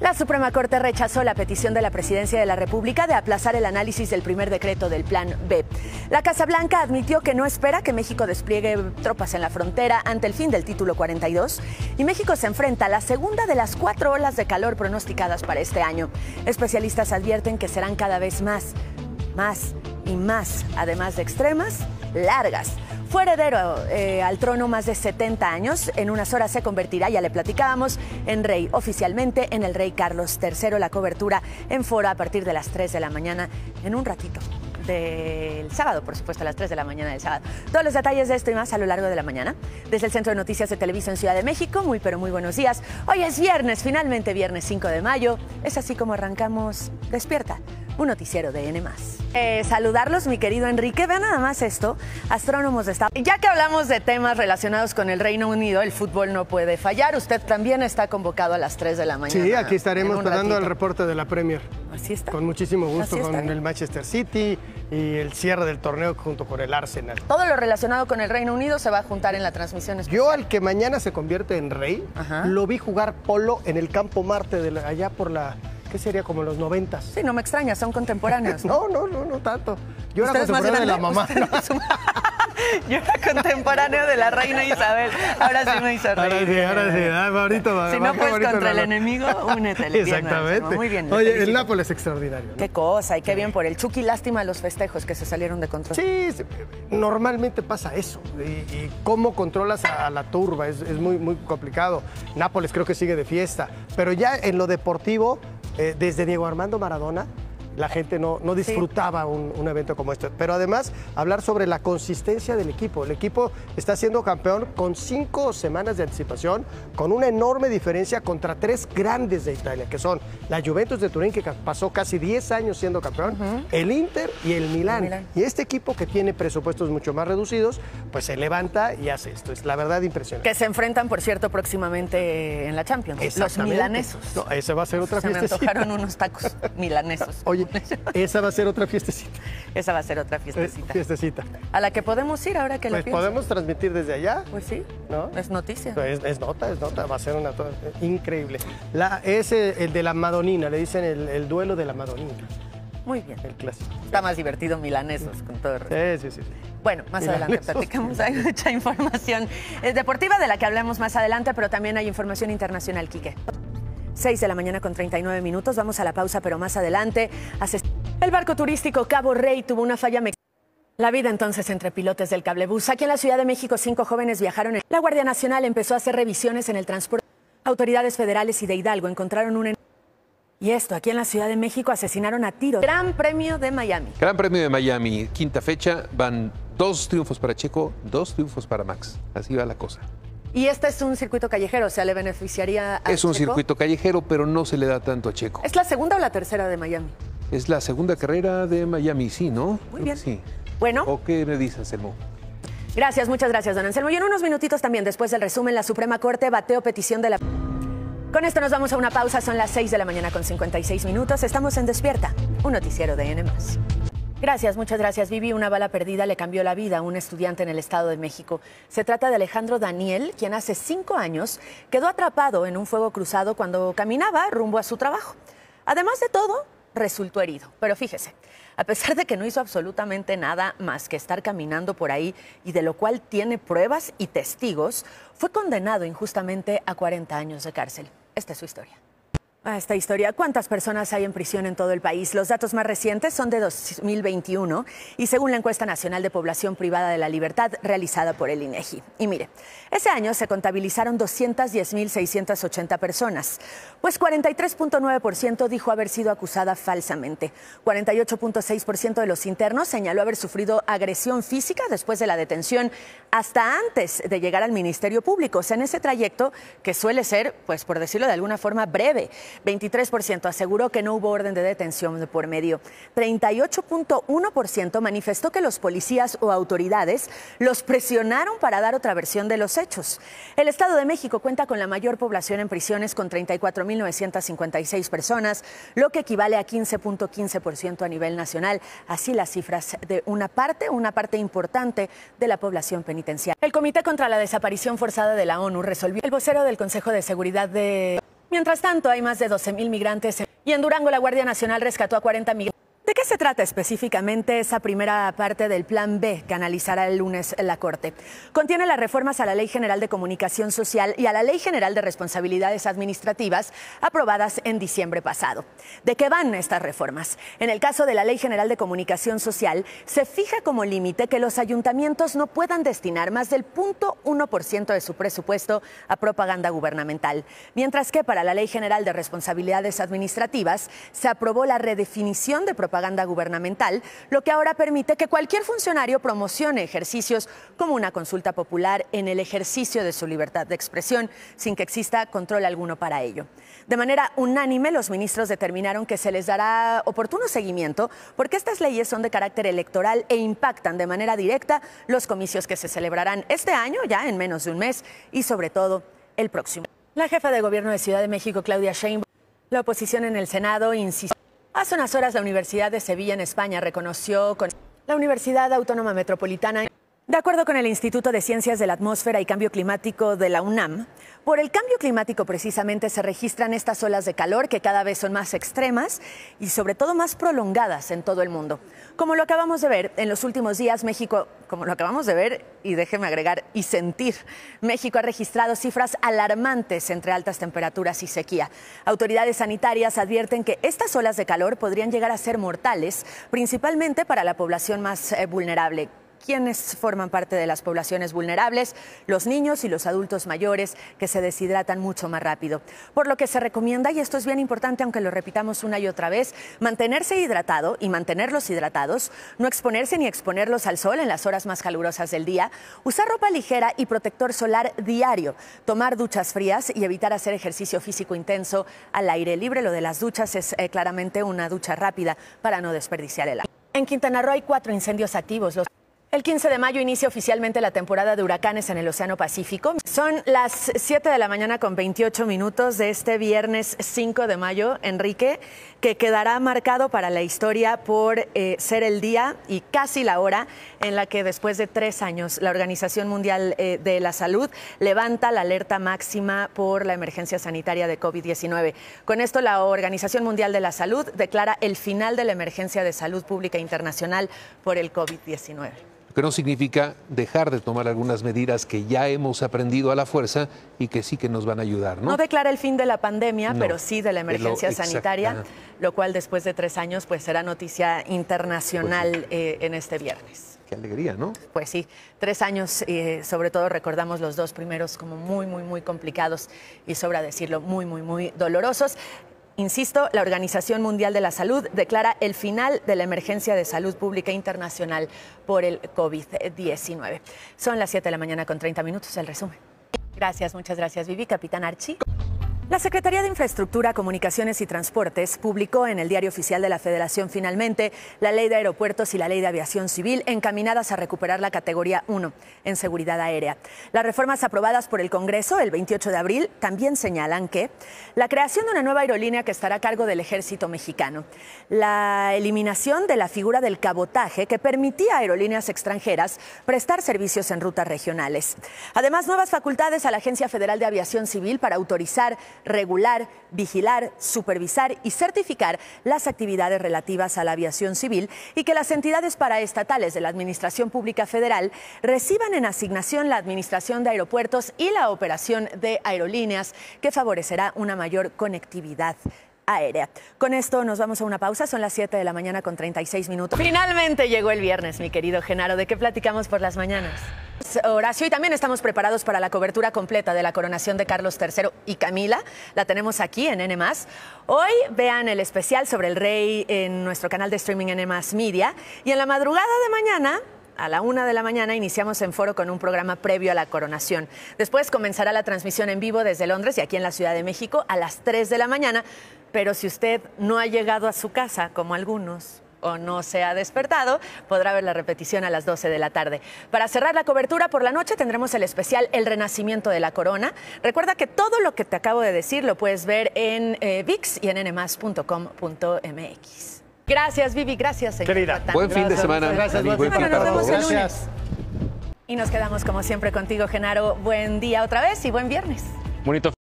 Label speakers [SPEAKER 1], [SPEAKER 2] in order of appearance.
[SPEAKER 1] La Suprema Corte rechazó la petición de la Presidencia de la República de aplazar el análisis del primer decreto del Plan B. La Casa Blanca admitió que no espera que México despliegue tropas en la frontera ante el fin del título 42 y México se enfrenta a la segunda de las cuatro olas de calor pronosticadas para este año. Especialistas advierten que serán cada vez más, más y más, además de extremas, largas. Fue heredero eh, al trono más de 70 años. En unas horas se convertirá, ya le platicábamos, en rey oficialmente en el rey Carlos III. La cobertura en foro a partir de las 3 de la mañana en un ratito del sábado, por supuesto, a las 3 de la mañana del sábado. Todos los detalles de esto y más a lo largo de la mañana. Desde el Centro de Noticias de Televisión Ciudad de México, muy pero muy buenos días. Hoy es viernes, finalmente viernes 5 de mayo. Es así como arrancamos Despierta, un noticiero de N+. Eh, saludarlos, mi querido Enrique. Vean nada más esto, astrónomos de Estados Ya que hablamos de temas relacionados con el Reino Unido, el fútbol no puede fallar. Usted también está convocado a las 3 de la mañana.
[SPEAKER 2] Sí, aquí estaremos dando el reporte de la Premier.
[SPEAKER 1] Así está.
[SPEAKER 2] Con muchísimo gusto, con el Manchester City y el cierre del torneo junto con el Arsenal.
[SPEAKER 1] Todo lo relacionado con el Reino Unido se va a juntar en la transmisión especial.
[SPEAKER 2] Yo al que mañana se convierte en rey,
[SPEAKER 1] Ajá.
[SPEAKER 2] lo vi jugar polo en el campo Marte, de la- allá por la, ¿qué sería? Como los noventas.
[SPEAKER 1] Sí, no me extraña, son contemporáneos.
[SPEAKER 2] No, no, no, no tanto. Yo era contemporáneo de la mamá.
[SPEAKER 1] Yo era contemporáneo de la reina Isabel. Ahora sí me hizo reír.
[SPEAKER 2] Ahora sí, ahora sí. Ah, bonito,
[SPEAKER 1] Si no puedes
[SPEAKER 2] bonito
[SPEAKER 1] contra el
[SPEAKER 2] reloj.
[SPEAKER 1] enemigo, únetele. Bien,
[SPEAKER 2] Exactamente.
[SPEAKER 1] Muy bien.
[SPEAKER 2] Oye, el. Nápoles es extraordinario. ¿no?
[SPEAKER 1] Qué cosa y qué bien por el Chucky. Lástima los festejos que se salieron de control.
[SPEAKER 2] Sí, sí, normalmente pasa eso. Y, y cómo controlas a, a la turba es, es muy, muy complicado. Nápoles creo que sigue de fiesta. Pero ya en lo deportivo, eh, desde Diego Armando Maradona, la gente no, no disfrutaba un, un evento como este. Pero además, hablar sobre la consistencia del equipo. El equipo está siendo campeón con cinco semanas de anticipación, con una enorme diferencia contra tres grandes de Italia, que son la Juventus de Turín, que pasó casi 10 años siendo campeón, el Inter y el Milán.
[SPEAKER 1] Milán.
[SPEAKER 2] Y este equipo que tiene presupuestos mucho más reducidos, pues se levanta y hace esto. Es la verdad impresionante.
[SPEAKER 1] Que se enfrentan, por cierto, próximamente en la Champions. Los milanesos.
[SPEAKER 2] No, esa va a ser otra
[SPEAKER 1] se me antojaron unos tacos milanesos.
[SPEAKER 2] Oye, esa va a ser otra fiestecita.
[SPEAKER 1] Esa va a ser otra
[SPEAKER 2] Eh,
[SPEAKER 1] fiestecita.
[SPEAKER 2] Fiestecita.
[SPEAKER 1] A la que podemos ir ahora que lo
[SPEAKER 2] Pues
[SPEAKER 1] pienso.
[SPEAKER 2] podemos transmitir desde allá.
[SPEAKER 1] Pues sí,
[SPEAKER 2] ¿No?
[SPEAKER 1] es noticia.
[SPEAKER 2] Es, es nota, es nota, va a ser una increíble. La, es eh, el de la Madonina, le dicen el, el duelo de la Madonina,
[SPEAKER 1] Muy bien.
[SPEAKER 2] el clásico.
[SPEAKER 1] Está más divertido milanesos, con todo el.
[SPEAKER 2] Sí, sí, sí.
[SPEAKER 1] Bueno, más adelante platicamos. Hay mucha información deportiva de la que hablamos más adelante, pero también hay información internacional, Quique. 6 de la mañana con 39 minutos. Vamos a la pausa, pero más adelante. El barco turístico Cabo Rey tuvo una falla mecánica. La vida entonces entre pilotes del cablebús. Aquí en la Ciudad de México, cinco jóvenes viajaron. La Guardia Nacional empezó a hacer revisiones en el transporte. Autoridades federales y de Hidalgo encontraron un... Y esto, aquí en la Ciudad de México asesinaron a tiros. Gran Premio de Miami.
[SPEAKER 3] Gran Premio de Miami, quinta fecha, van dos triunfos para Checo, dos triunfos para Max. Así va la cosa.
[SPEAKER 1] Y este es un circuito callejero, o sea, le beneficiaría a
[SPEAKER 3] Es un
[SPEAKER 1] Checo?
[SPEAKER 3] circuito callejero, pero no se le da tanto a Checo.
[SPEAKER 1] ¿Es la segunda o la tercera de Miami?
[SPEAKER 3] Es la segunda carrera de Miami, sí, ¿no?
[SPEAKER 1] Muy bien.
[SPEAKER 3] Sí.
[SPEAKER 1] Bueno,
[SPEAKER 3] ¿O qué me dices, Anselmo?
[SPEAKER 1] gracias, muchas gracias, don Anselmo. Y en unos minutitos también, después del resumen, la Suprema Corte bateó petición de la... Con esto nos vamos a una pausa, son las 6 de la mañana con 56 minutos. Estamos en Despierta, un noticiero de N+. Gracias, muchas gracias. Vivi, una bala perdida le cambió la vida a un estudiante en el Estado de México. Se trata de Alejandro Daniel, quien hace cinco años quedó atrapado en un fuego cruzado cuando caminaba rumbo a su trabajo. Además de todo, resultó herido. Pero fíjese, a pesar de que no hizo absolutamente nada más que estar caminando por ahí y de lo cual tiene pruebas y testigos, fue condenado injustamente a 40 años de cárcel. Esta es su historia. A esta historia, ¿cuántas personas hay en prisión en todo el país? Los datos más recientes son de 2021 y según la encuesta nacional de población privada de la libertad realizada por el INEGI. Y mire, ese año se contabilizaron 210.680 personas, pues 43.9% dijo haber sido acusada falsamente. 48.6% de los internos señaló haber sufrido agresión física después de la detención hasta antes de llegar al Ministerio Público, o sea, en ese trayecto que suele ser, pues por decirlo de alguna forma, breve. 23% aseguró que no hubo orden de detención de por medio. 38.1% manifestó que los policías o autoridades los presionaron para dar otra versión de los hechos. El Estado de México cuenta con la mayor población en prisiones con 34.956 personas, lo que equivale a 15.15% a nivel nacional. Así las cifras de una parte, una parte importante de la población penitenciaria. El Comité contra la Desaparición Forzada de la ONU resolvió el vocero del Consejo de Seguridad de Mientras tanto, hay más de 12.000 migrantes y en Durango la Guardia Nacional rescató a 40 migrantes. ¿De qué se trata específicamente esa primera parte del Plan B que analizará el lunes la Corte? Contiene las reformas a la Ley General de Comunicación Social y a la Ley General de Responsabilidades Administrativas aprobadas en diciembre pasado. ¿De qué van estas reformas? En el caso de la Ley General de Comunicación Social, se fija como límite que los ayuntamientos no puedan destinar más del 0.1% de su presupuesto a propaganda gubernamental, mientras que para la Ley General de Responsabilidades Administrativas se aprobó la redefinición de propaganda gubernamental, lo que ahora permite que cualquier funcionario promocione ejercicios como una consulta popular en el ejercicio de su libertad de expresión, sin que exista control alguno para ello. De manera unánime, los ministros determinaron que se les dará oportuno seguimiento porque estas leyes son de carácter electoral e impactan de manera directa los comicios que se celebrarán este año, ya en menos de un mes, y sobre todo el próximo. La jefa de gobierno de Ciudad de México, Claudia Sheinbaum, la oposición en el Senado insistió Hace unas horas la Universidad de Sevilla en España reconoció con la Universidad Autónoma Metropolitana de acuerdo con el Instituto de Ciencias de la Atmósfera y Cambio Climático de la UNAM, por el cambio climático precisamente se registran estas olas de calor que cada vez son más extremas y sobre todo más prolongadas en todo el mundo. Como lo acabamos de ver en los últimos días, México, como lo acabamos de ver y déjeme agregar y sentir, México ha registrado cifras alarmantes entre altas temperaturas y sequía. Autoridades sanitarias advierten que estas olas de calor podrían llegar a ser mortales, principalmente para la población más eh, vulnerable quienes forman parte de las poblaciones vulnerables, los niños y los adultos mayores que se deshidratan mucho más rápido. Por lo que se recomienda, y esto es bien importante aunque lo repitamos una y otra vez, mantenerse hidratado y mantenerlos hidratados, no exponerse ni exponerlos al sol en las horas más calurosas del día, usar ropa ligera y protector solar diario, tomar duchas frías y evitar hacer ejercicio físico intenso al aire libre. Lo de las duchas es eh, claramente una ducha rápida para no desperdiciar el agua. En Quintana Roo hay cuatro incendios activos. Los el 15 de mayo inicia oficialmente la temporada de huracanes en el Océano Pacífico. Son las 7 de la mañana con 28 minutos de este viernes 5 de mayo, Enrique, que quedará marcado para la historia por eh, ser el día y casi la hora en la que después de tres años la Organización Mundial eh, de la Salud levanta la alerta máxima por la emergencia sanitaria de COVID-19. Con esto la Organización Mundial de la Salud declara el final de la emergencia de salud pública internacional por el COVID-19
[SPEAKER 3] que no significa dejar de tomar algunas medidas que ya hemos aprendido a la fuerza y que sí que nos van a ayudar. No,
[SPEAKER 1] no declara el fin de la pandemia, pero sí de la emergencia sanitaria, lo cual después de tres años pues será noticia internacional pues eh, en este viernes.
[SPEAKER 3] Qué alegría, ¿no?
[SPEAKER 1] Pues sí, tres años, eh, sobre todo recordamos los dos primeros como muy, muy, muy complicados y sobra decirlo, muy, muy, muy dolorosos. Insisto, la Organización Mundial de la Salud declara el final de la emergencia de salud pública internacional por el COVID-19. Son las 7 de la mañana con 30 minutos el resumen. Gracias, muchas gracias, Vivi. Capitán Archie. La Secretaría de Infraestructura, Comunicaciones y Transportes publicó en el Diario Oficial de la Federación finalmente la Ley de Aeropuertos y la Ley de Aviación Civil encaminadas a recuperar la categoría 1 en seguridad aérea. Las reformas aprobadas por el Congreso el 28 de abril también señalan que la creación de una nueva aerolínea que estará a cargo del ejército mexicano, la eliminación de la figura del cabotaje que permitía a aerolíneas extranjeras prestar servicios en rutas regionales. Además, nuevas facultades a la Agencia Federal de Aviación Civil para autorizar regular, vigilar, supervisar y certificar las actividades relativas a la aviación civil y que las entidades paraestatales de la Administración Pública Federal reciban en asignación la administración de aeropuertos y la operación de aerolíneas que favorecerá una mayor conectividad aérea. Con esto nos vamos a una pausa, son las 7 de la mañana con 36 minutos. Finalmente llegó el viernes, mi querido Genaro, ¿de qué platicamos por las mañanas? Horacio, y también estamos preparados para la cobertura completa de la coronación de Carlos III y Camila. La tenemos aquí en N. Hoy vean el especial sobre el rey en nuestro canal de streaming N Media. Y en la madrugada de mañana a la una de la mañana iniciamos en foro con un programa previo a la coronación. Después comenzará la transmisión en vivo desde Londres y aquí en la Ciudad de México a las 3 de la mañana. Pero si usted no ha llegado a su casa, como algunos, o no se ha despertado, podrá ver la repetición a las 12 de la tarde. Para cerrar la cobertura por la noche tendremos el especial El Renacimiento de la Corona. Recuerda que todo lo que te acabo de decir lo puedes ver en eh, VIX y en nmas.com.mx. Gracias, Vivi. Gracias,
[SPEAKER 3] señor. Buen fin de semana.
[SPEAKER 2] Gracias, buen
[SPEAKER 1] fin Nos vemos el lunes. Y nos quedamos como siempre contigo, Genaro. Buen día otra vez y buen viernes.
[SPEAKER 3] Bonito.